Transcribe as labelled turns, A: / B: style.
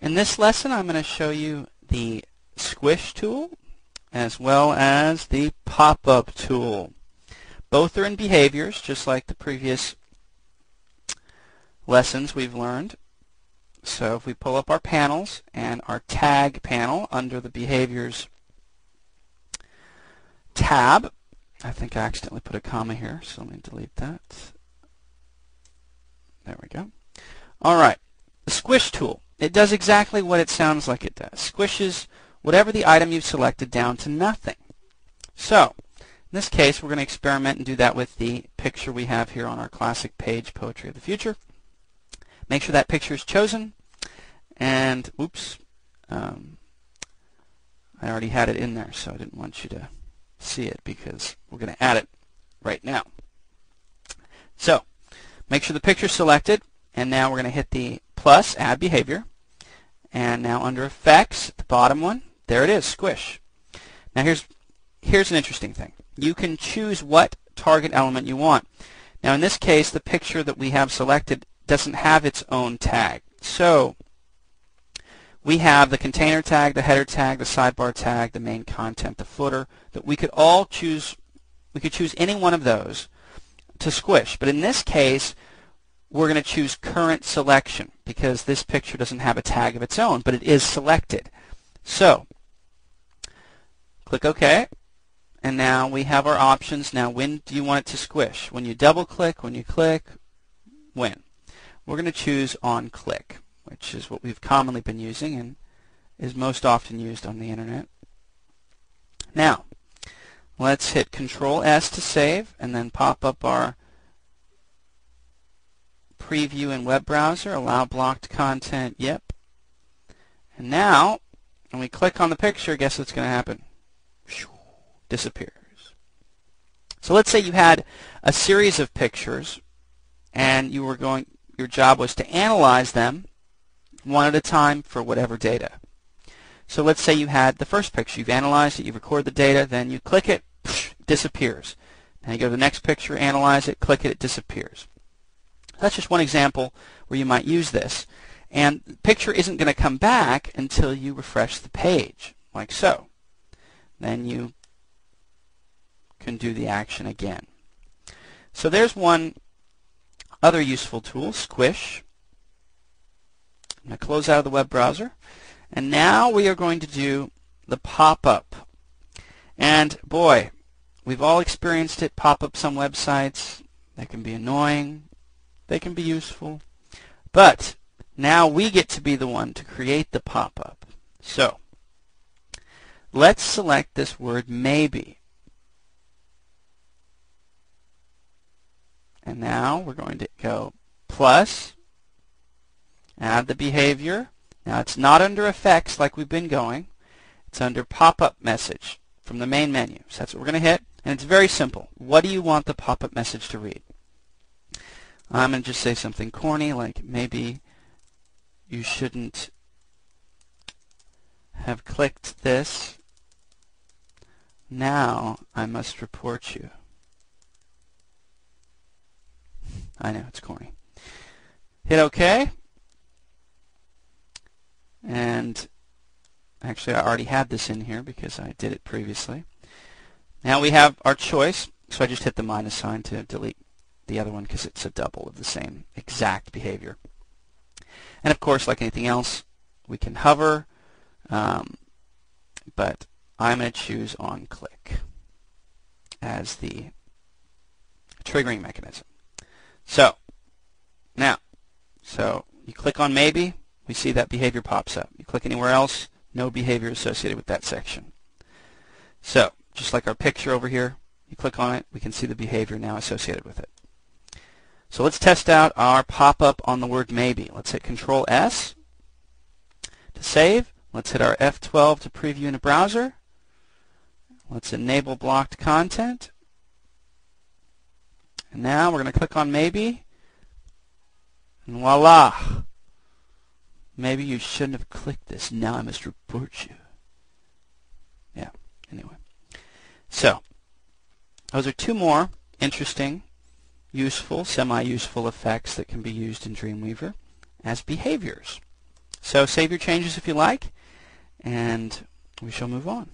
A: In this lesson, I'm going to show you the Squish tool as well as the Pop-Up tool. Both are in behaviors, just like the previous lessons we've learned. So if we pull up our panels and our tag panel under the behaviors tab, I think I accidentally put a comma here, so let me delete that. There we go. All right, the Squish tool. It does exactly what it sounds like it does. Squishes whatever the item you've selected down to nothing. So, in this case, we're going to experiment and do that with the picture we have here on our classic page, Poetry of the Future. Make sure that picture is chosen. And, oops, um, I already had it in there, so I didn't want you to see it because we're going to add it right now. So, make sure the picture's selected, and now we're going to hit the plus, add behavior. And now under effects, the bottom one, there it is, squish. Now here's, here's an interesting thing. You can choose what target element you want. Now in this case, the picture that we have selected doesn't have its own tag. So we have the container tag, the header tag, the sidebar tag, the main content, the footer, that we could all choose, we could choose any one of those to squish. But in this case, we're going to choose current selection because this picture doesn't have a tag of its own, but it is selected. So, click OK. And now we have our options. Now, when do you want it to squish? When you double click, when you click, when? We're going to choose on click, which is what we've commonly been using and is most often used on the internet. Now, let's hit Control S to save and then pop up our preview in web browser, allow blocked content, yep. And now, when we click on the picture, guess what's going to happen? Disappears. So let's say you had a series of pictures and you were going, your job was to analyze them one at a time for whatever data. So let's say you had the first picture, you've analyzed it, you've recorded the data, then you click it, disappears. And you go to the next picture, analyze it, click it, it disappears. That's just one example where you might use this. And the picture isn't going to come back until you refresh the page, like so. Then you can do the action again. So there's one other useful tool, Squish. I'm going to close out of the web browser. And now we are going to do the pop-up. And boy, we've all experienced it, pop up some websites. That can be annoying. They can be useful. But now we get to be the one to create the pop-up. So let's select this word maybe. And now we're going to go plus, add the behavior. Now it's not under effects like we've been going. It's under pop-up message from the main menu. So that's what we're going to hit. And it's very simple. What do you want the pop-up message to read? I'm going to just say something corny like maybe you shouldn't have clicked this. Now I must report you. I know, it's corny. Hit OK. And actually I already had this in here because I did it previously. Now we have our choice, so I just hit the minus sign to delete the other one because it's a double of the same exact behavior. And of course, like anything else, we can hover, um, but I'm going to choose on click as the triggering mechanism. So, now, so you click on maybe, we see that behavior pops up. You click anywhere else, no behavior associated with that section. So, just like our picture over here, you click on it, we can see the behavior now associated with it. So let's test out our pop-up on the word maybe. Let's hit Control S to save. Let's hit our F12 to preview in a browser. Let's enable blocked content. And now we're going to click on maybe. And voila! Maybe you shouldn't have clicked this. Now I must report you. Yeah, anyway. So, those are two more interesting useful, semi-useful effects that can be used in Dreamweaver as behaviors. So save your changes if you like, and we shall move on.